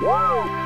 Woo!